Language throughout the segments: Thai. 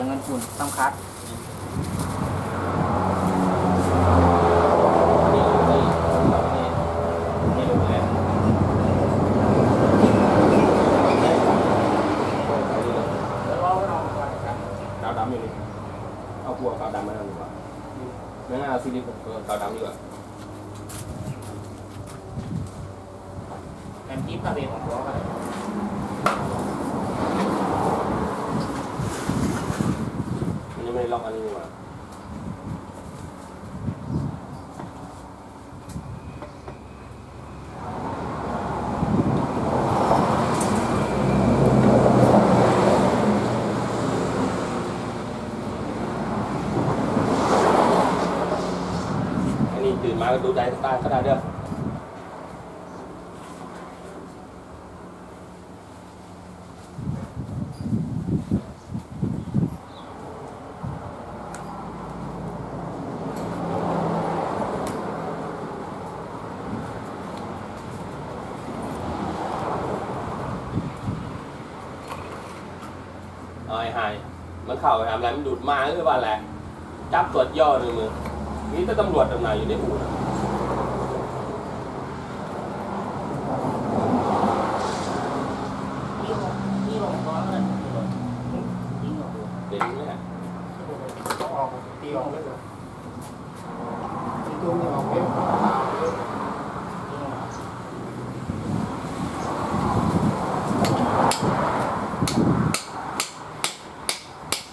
ยางเงินทุนต้องคัด นี่นี่นี่นี่ลงแล้วกาวดำอยู่นี่เอาพวกกาวดำมาทำดีกว่าไม่งั้นเอาซิลิโคนกาวดำดีกว่า แอมทิปกระเบรกของหัวกัน มันยังไม่ได้ล็อกอันนี้ดีกว่า อันนี้ตื่นมาก็ดูใจสตาร์ทก็ได้เด้อ เอาไอ้หายมัน เข้าไปทำอะไรมันดูดมาหรือว่าอะไรจับตรวจย่อในมือนี่ก็ตำรวจตำนานอยู่ในอู่นะ นี่ลงนี่ลงก้อนเลยยิงออกดู เด่นไหมฮะ ต้องออกตีออกเลยตีตัวนี้ออกเร็วยิงออก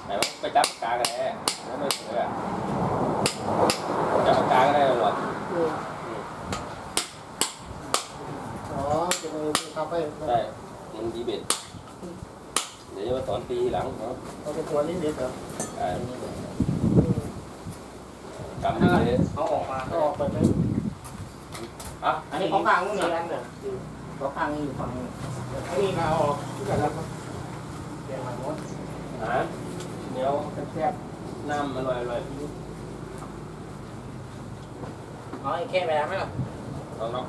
ไหนว่าไปจับปากกากันแน่แล้วไม่เสือจับปากกาก็ได้ตำรวจ อ๋อจะไปเข้าไป ใช่มันดีเบ็ดเดี๋ยวจะมาสอนปีทีหลังเนาะเขาเป็นตัวนี้เด็ดเหรออ่ากำดีเลยเขาออกมาเขาออกไปไหมอะอันนี้ของกลางนู่นนี่นั่นน่ะของกลางนี่อยู่ฝั่งนี้อันนี้มาออกที่กันแล้วเปลี่ยนมาหมดอาหารเหนียวแซ่บๆน้ำอร่อยอร่อยเอาไอ้แค่ไปแล้วไหมล่ะลองลอง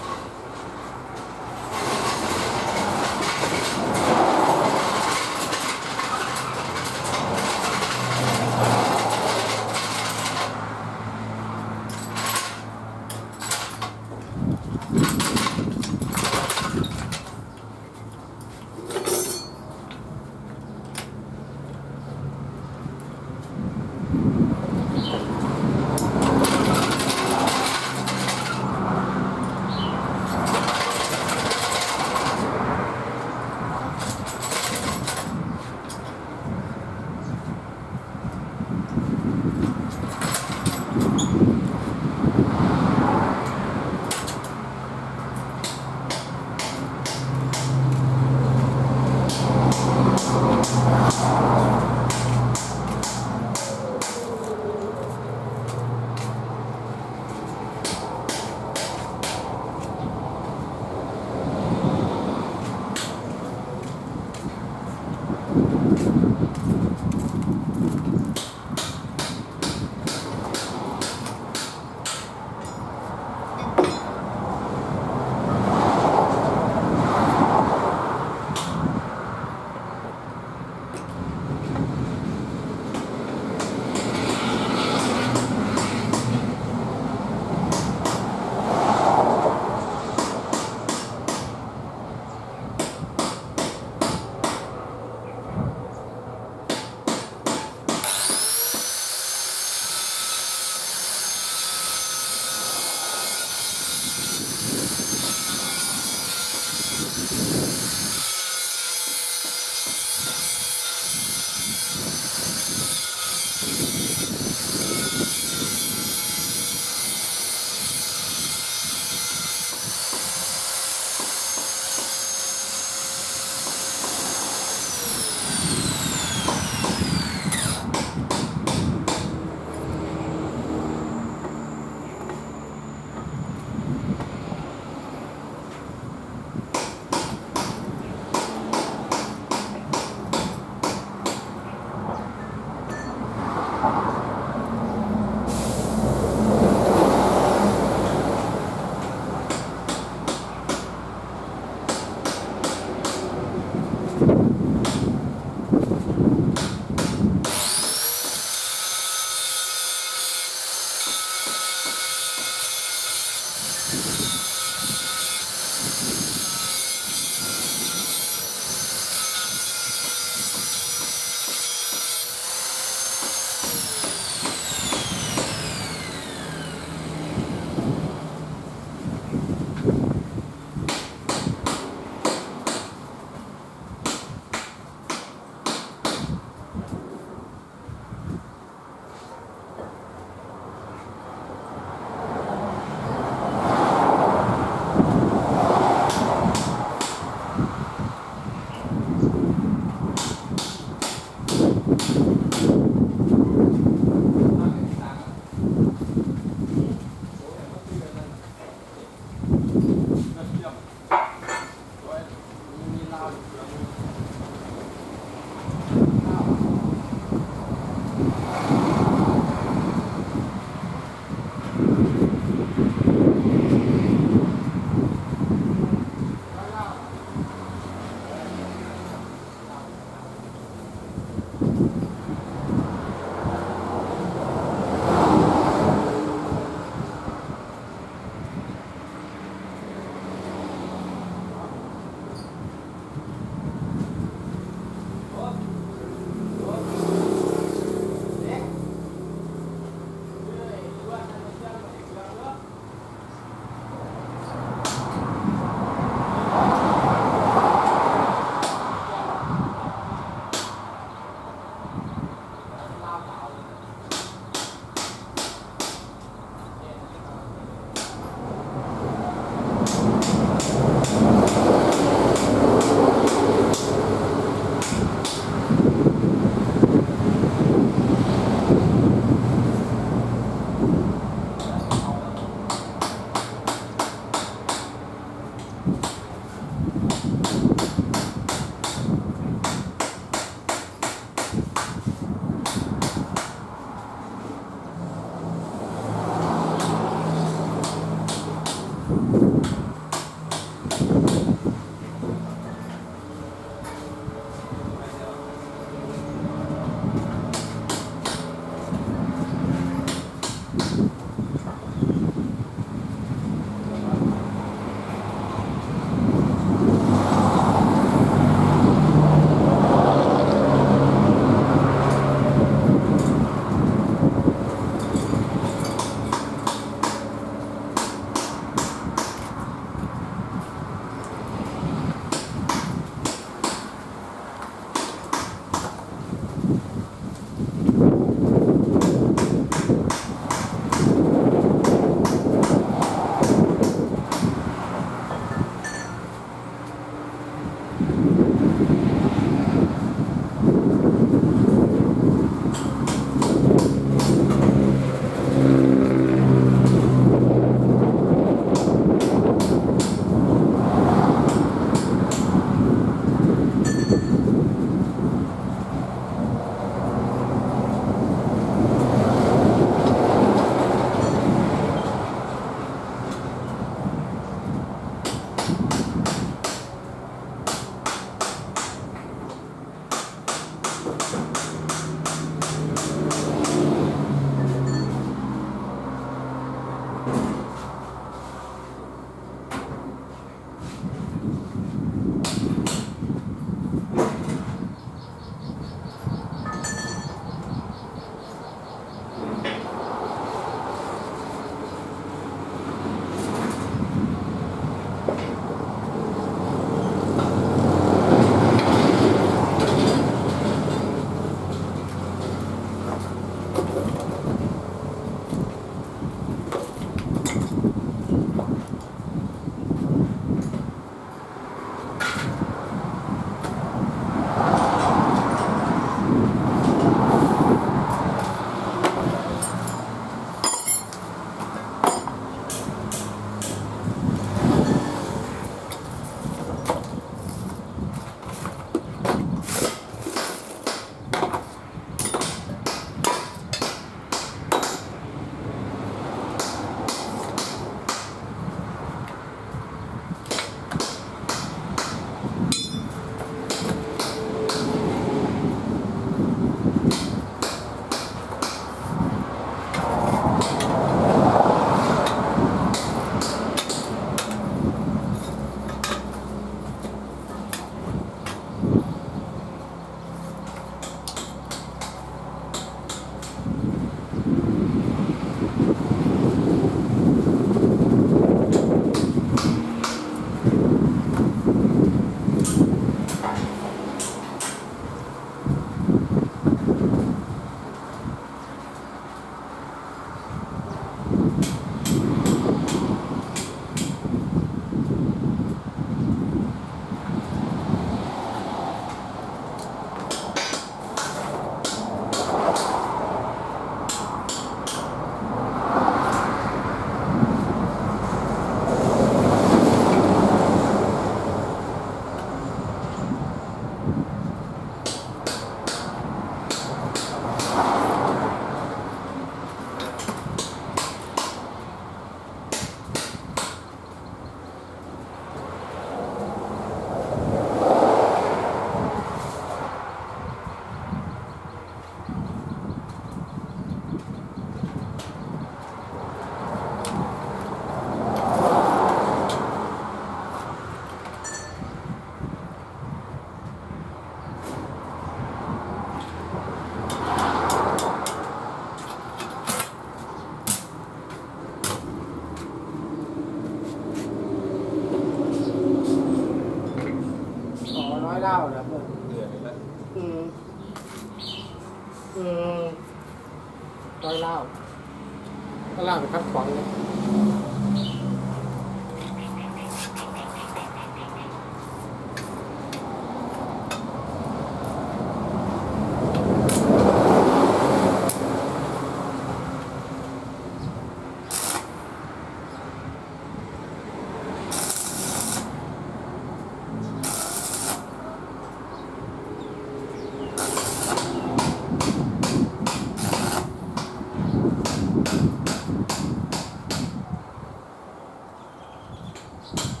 Thanks.